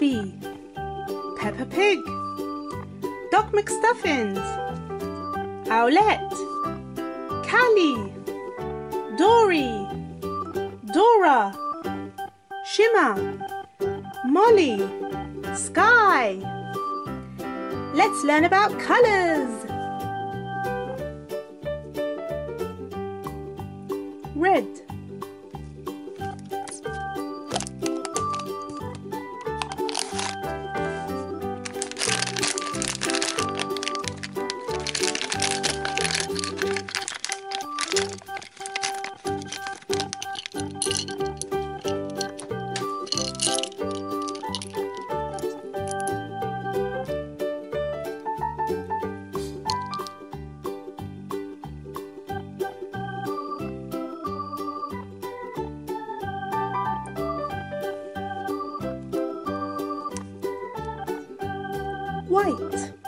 Barbie, Peppa Pig, Doc McStuffins, Owlette, Callie, Dory, Dora, Shimmer, Molly, Skye. Let's learn about colours. White.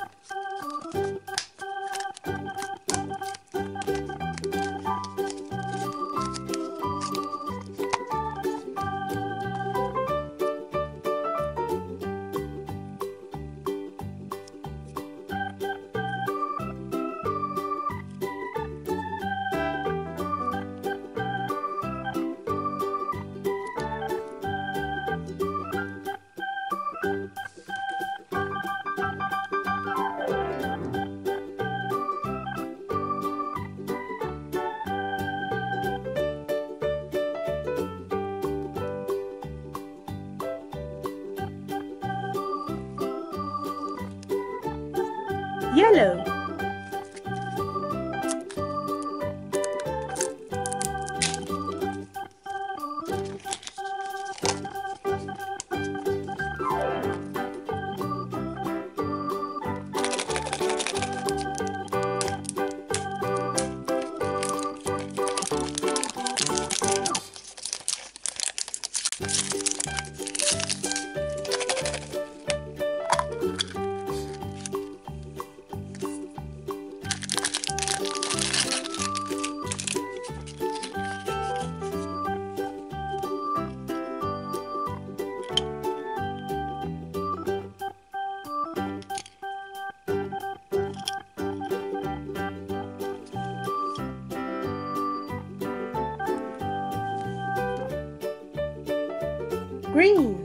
Yellow. Green.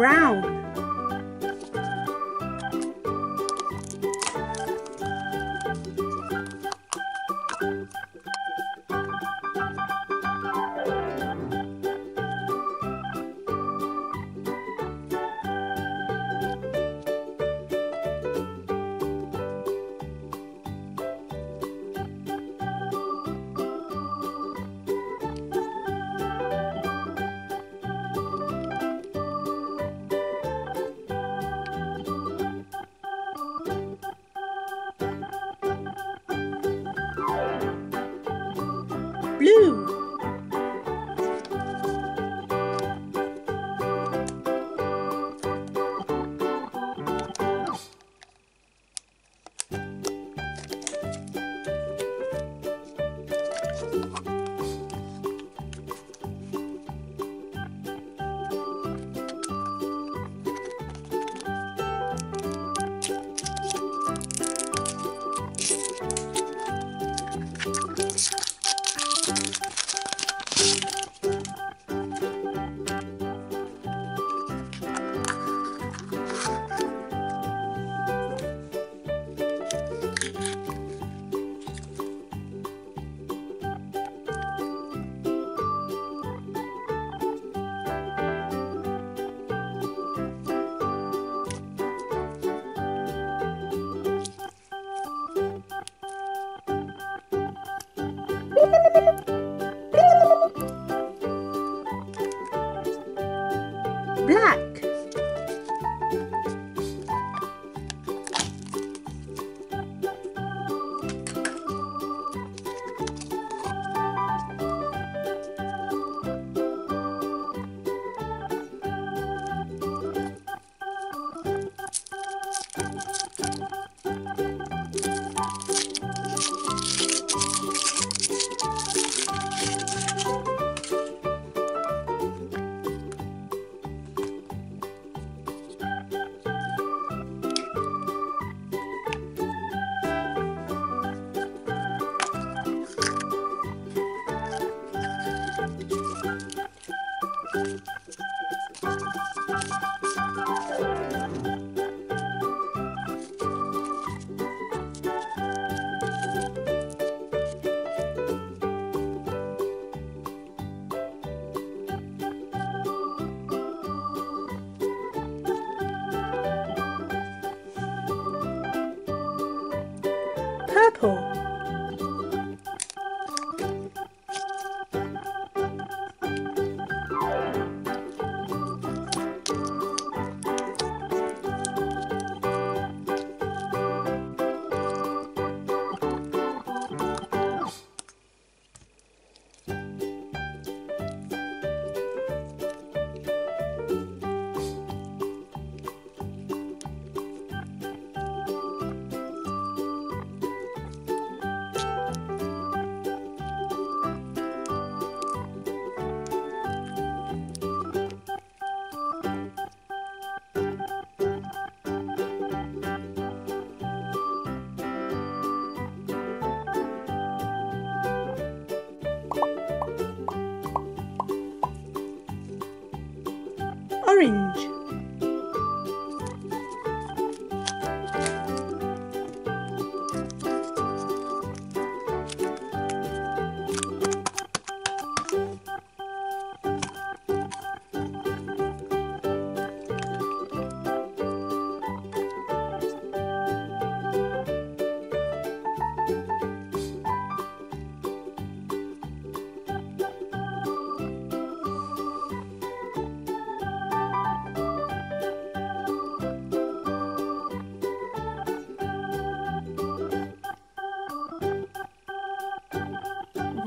Brown. purple. Orange.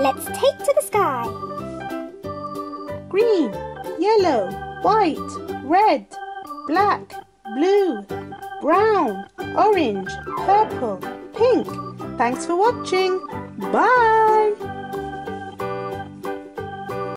Let's take to the sky. green, yellow, white, red, black, blue, brown, orange, purple, pink. Thanks for watching. Bye.